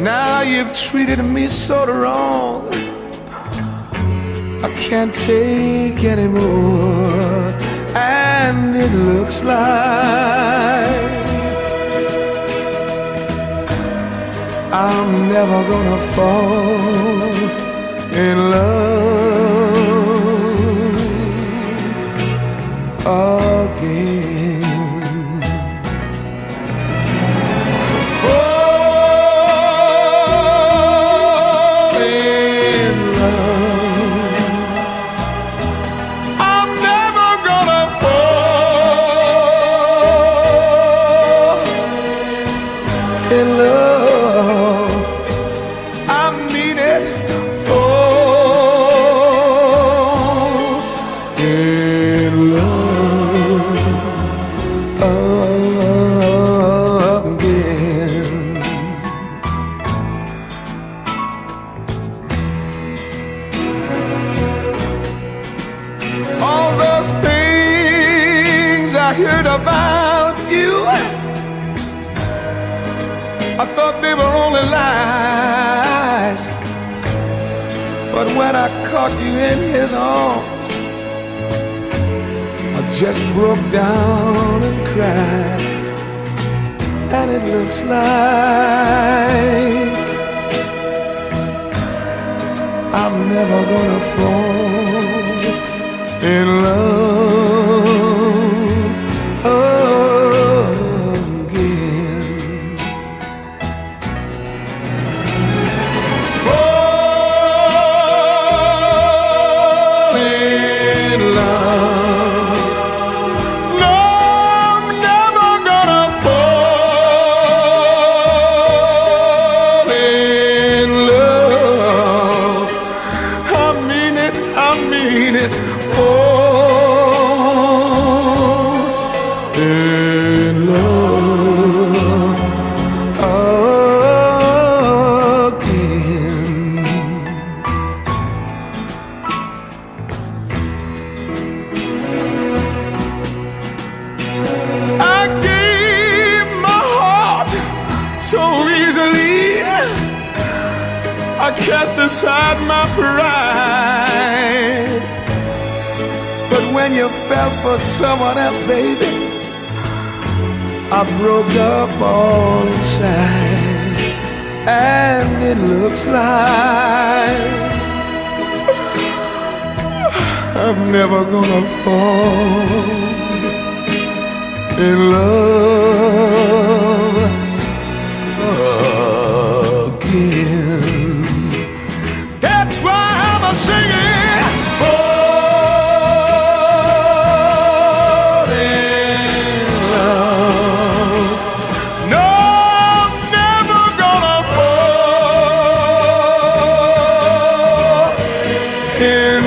now you've treated me so wrong. I can't take anymore, and it looks like I'm never gonna fall in love heard about you. I thought they were only lies. But when I caught you in his arms, I just broke down and cried. And it looks like I'm never gonna fall in love I cast aside my pride. But when you fell for someone else, baby, I broke up all inside. And it looks like I'm never gonna fall in love singing. In love. No, I'm never gonna fall in